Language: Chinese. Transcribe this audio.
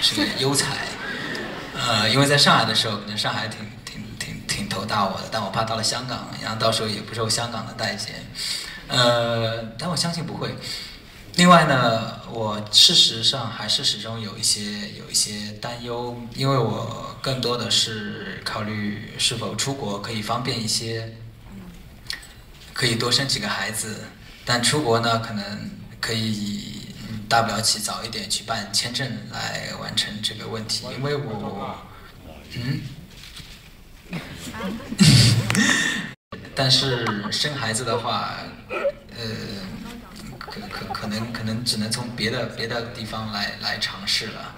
是个优才。呃，因为在上海的时候，可能上海挺挺挺挺头大我的，但我怕到了香港，然后到时候也不受香港的待见。呃，但我相信不会。另外呢，我事实上还是始终有一些有一些担忧，因为我更多的是考虑是否出国可以方便一些，可以多生几个孩子。但出国呢，可能可以大不了起早一点去办签证来完成这个问题，因为我，嗯，但是生孩子的话，呃。可可可能可能只能从别的别的地方来来尝试了，